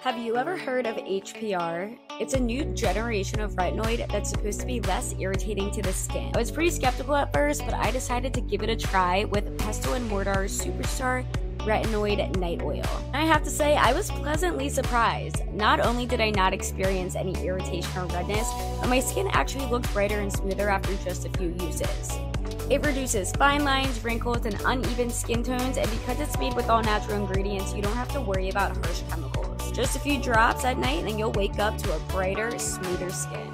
Have you ever heard of HPR? It's a new generation of retinoid that's supposed to be less irritating to the skin. I was pretty skeptical at first, but I decided to give it a try with Pestle and Mortar Superstar Retinoid Night Oil. I have to say, I was pleasantly surprised. Not only did I not experience any irritation or redness, but my skin actually looked brighter and smoother after just a few uses. It reduces fine lines, wrinkles, and uneven skin tones, and because it's made with all natural ingredients, you don't have to worry about harsh chemicals. Just a few drops at night, and you'll wake up to a brighter, smoother skin.